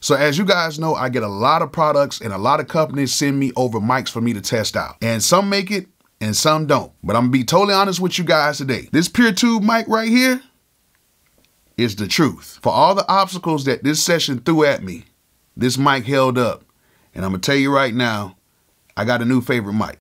So as you guys know, I get a lot of products and a lot of companies send me over mics for me to test out. And some make it and some don't. But I'm gonna be totally honest with you guys today. This PureTube mic right here is the truth. For all the obstacles that this session threw at me, this mic held up. And I'm gonna tell you right now, I got a new favorite mic.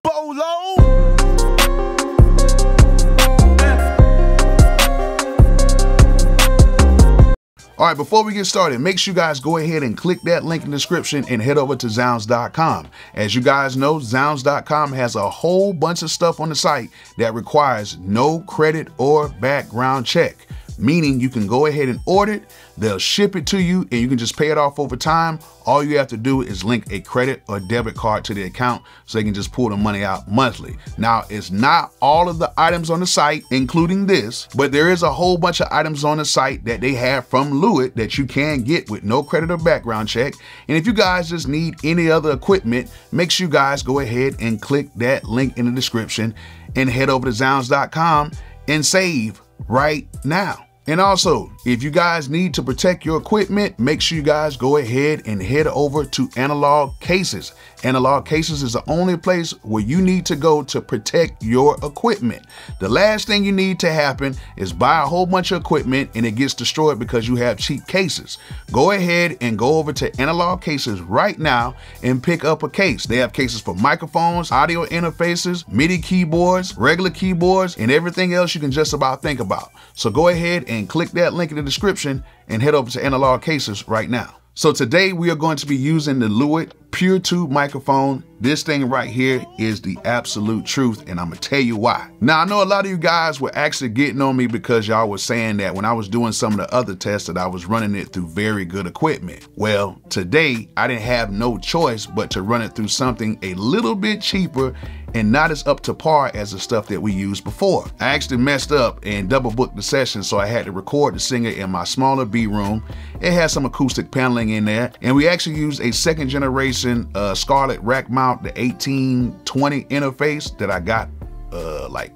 All right, before we get started, make sure you guys go ahead and click that link in the description and head over to zZounds.com. As you guys know, zZounds.com has a whole bunch of stuff on the site that requires no credit or background check meaning you can go ahead and order it, they'll ship it to you, and you can just pay it off over time. All you have to do is link a credit or debit card to the account so they can just pull the money out monthly. Now, it's not all of the items on the site, including this, but there is a whole bunch of items on the site that they have from Lewitt that you can get with no credit or background check. And if you guys just need any other equipment, make sure you guys go ahead and click that link in the description and head over to zZounds.com and save right now. And also, if you guys need to protect your equipment, make sure you guys go ahead and head over to Analog Cases. Analog Cases is the only place where you need to go to protect your equipment. The last thing you need to happen is buy a whole bunch of equipment and it gets destroyed because you have cheap cases. Go ahead and go over to Analog Cases right now and pick up a case. They have cases for microphones, audio interfaces, MIDI keyboards, regular keyboards, and everything else you can just about think about. So go ahead and click that link in the description and head over to Analog Cases right now. So today we are going to be using the Lewitt PureTube microphone. This thing right here is the absolute truth, and I'm gonna tell you why. Now, I know a lot of you guys were actually getting on me because y'all were saying that when I was doing some of the other tests that I was running it through very good equipment. Well, today I didn't have no choice but to run it through something a little bit cheaper and not as up to par as the stuff that we used before. I actually messed up and double booked the session, so I had to record the singer in my smaller B room. It has some acoustic paneling in there, and we actually used a second generation uh, Scarlett rack mount, the 1820 interface that I got uh, like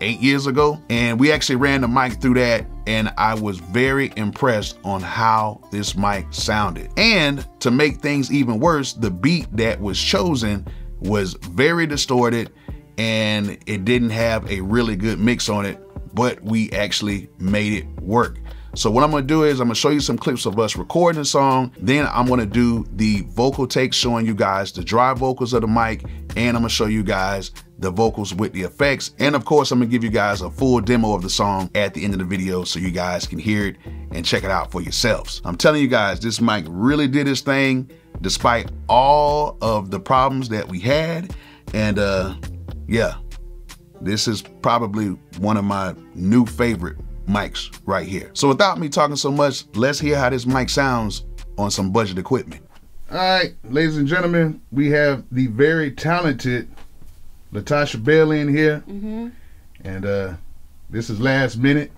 eight years ago. And we actually ran the mic through that and I was very impressed on how this mic sounded. And to make things even worse, the beat that was chosen was very distorted and it didn't have a really good mix on it, but we actually made it work. So what I'm gonna do is I'm gonna show you some clips of us recording the song. Then I'm gonna do the vocal takes showing you guys the dry vocals of the mic. And I'm gonna show you guys the vocals with the effects. And of course, I'm gonna give you guys a full demo of the song at the end of the video so you guys can hear it and check it out for yourselves. I'm telling you guys, this mic really did its thing despite all of the problems that we had. And uh, yeah, this is probably one of my new favorite mics right here. So without me talking so much, let's hear how this mic sounds on some budget equipment. All right, ladies and gentlemen, we have the very talented Latasha Bailey in here. Mm -hmm. And uh, this is last minute.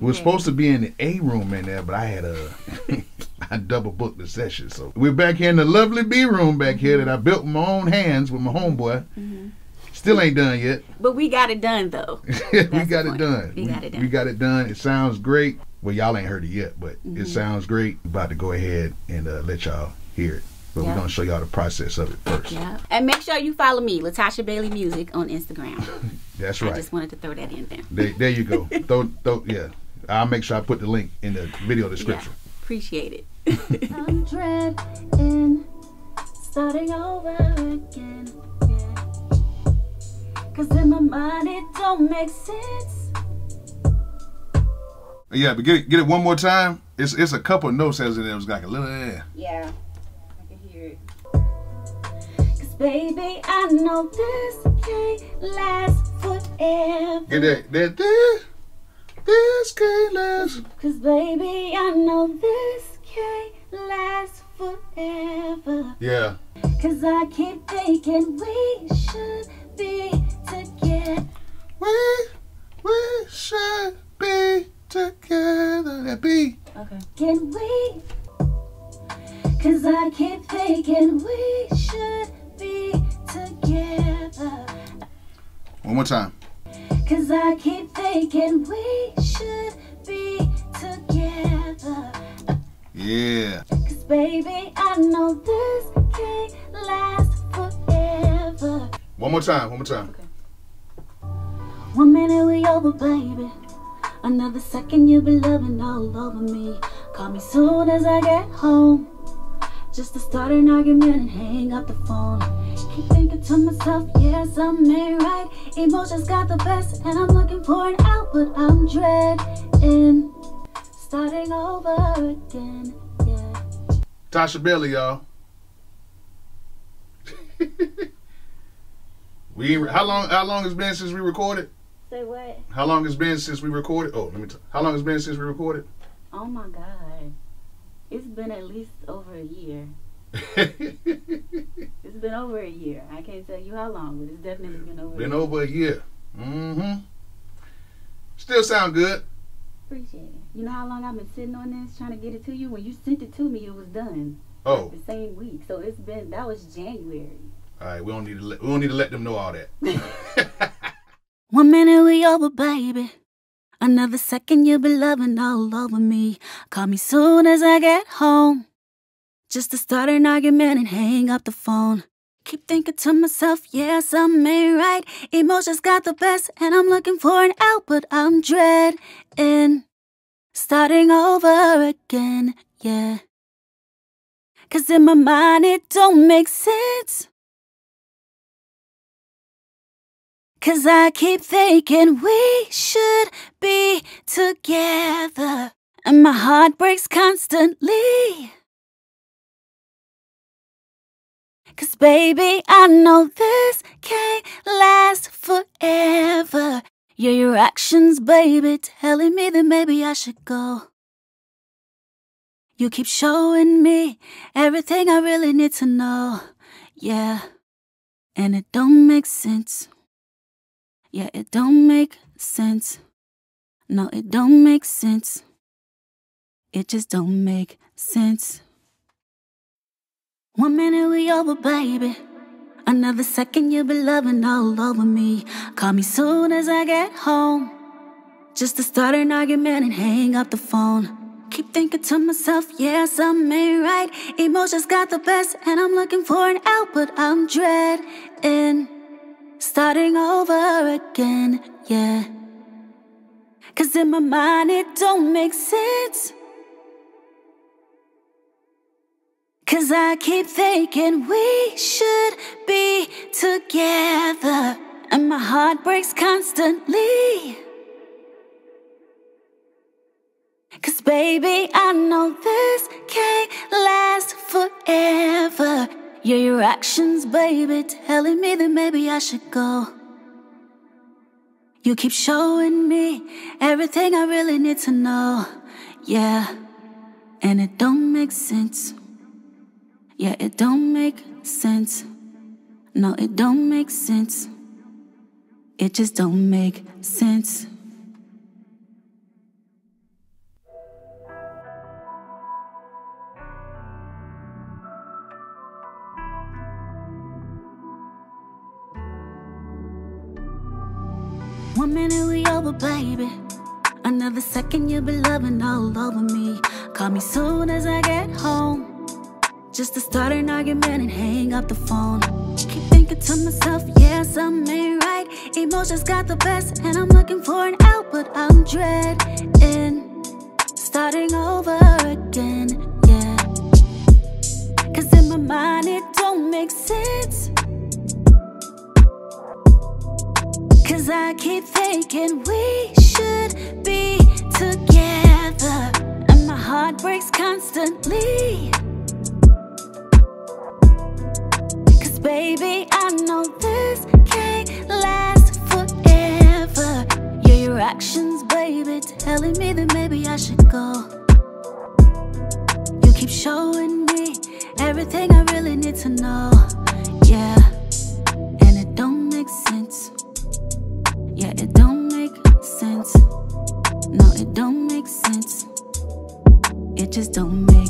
We were supposed to be in the A room in there, but I had a I double booked the session. So we're back here in the lovely B room back here that I built with my own hands with my homeboy. Mm-hmm. Still ain't done yet. But we got it done though. we got it done. We, we, got it done. We got it done. It sounds great. Well, y'all ain't heard it yet, but mm-hmm. it sounds great. About to go ahead and uh, let y'all hear it. But yep. we're gonna show y'all the process of it first. Yeah. And make sure you follow me, Latasha Bailey Music, on Instagram. That's right. I just wanted to throw that in there. There, there you go. throw, throw, yeah. I'll make sure I put the link in the video description. Yeah. Appreciate it. I'm dreading starting over again. Yeah. Cause in my mind it don't make sense. Yeah, but get it, get it one more time. It's it's a couple of notes as it was like a little eh. Yeah, I can hear it. Cause baby, I know this can't last forever. Get that that this this can't last. Cause baby, I know this can't last forever. Yeah. Cause I keep thinking we should be together. We, we should be together. That be. Okay. Can we? Cause I keep thinking we should be together. One more time. Cause I keep thinking we should be together. Yeah. baby, I know this can't last forever. One more time, one more time. One minute we over, baby. Another second you'll be loving all over me. Call me soon as I get home. Just to start an argument and hang up the phone. Keep thinking to myself, yes, I'm ain't right. Emotions got the best, and I'm looking for an out, but I'm dreading starting over again. Yeah. Tasha Bailey, y'all. we how long how long has been since we recorded? Say what? How long has been since we recorded? Oh, let me. T- how long has been since we recorded? Oh my God. It's been at least over a year. It's been over a year. I can't tell you how long, but it's definitely been over. been a year. over a year. Mm-hmm. Still sound good. Appreciate it. You know how long I've been sitting on this trying to get it to you? When you sent it to me, it was done Oh, the same week. So it's been that was January. all right. We don't need to let we don't need to let them know all that. One minute we over, baby. Another second you'll be loving all over me. Call me soon as I get home. Just to start an argument and hang up the phone. Keep thinking to myself, yes, I'm ain't right. Emotions got the best, and I'm looking for an out, but I'm dreading starting over again, yeah. Cause in my mind it don't make sense. Cause I keep thinking we should be together. And my heart breaks constantly. Cause baby, I know this can't last forever. Yeah, your actions, baby, telling me that maybe I should go. You keep showing me everything I really need to know. Yeah, and it don't make sense. Yeah, it don't make sense. No, it don't make sense. It just don't make sense. One minute we over, baby. Another second you'll be loving all over me. Call me soon as I get home. Just to start an argument and hang up the phone. Keep thinking to myself, yes, I'm ain't right. Emotions got the best, and I'm looking for an out, but I'm dreading starting over again, yeah. Cause in my mind it don't make sense. Cause I keep thinking we should be together. And my heart breaks constantly. Cause baby, I know this can't last forever. Yeah, your actions, baby, telling me that maybe I should go. You keep showing me everything I really need to know. Yeah, and it don't make sense. Yeah, it don't make sense. No, it don't make sense. It just don't make sense. One minute we over, baby. Another second you'll be loving all over me. Call me soon as I get home. Just to start an argument and hang up the phone. Keep thinking to myself, yes, I'm ain't right. Emotions got the best, and I'm looking for an out, but I'm dreading starting over again, yeah. Cause in my mind it don't make sense. Cause I keep thinking we should be together. And my heart breaks constantly. Baby, I know this can't last forever. Yeah, your actions, baby, telling me that maybe I should go. You keep showing me everything I really need to know. Yeah, and it don't make sense. Yeah, it don't make sense. No, it don't make sense. It just don't make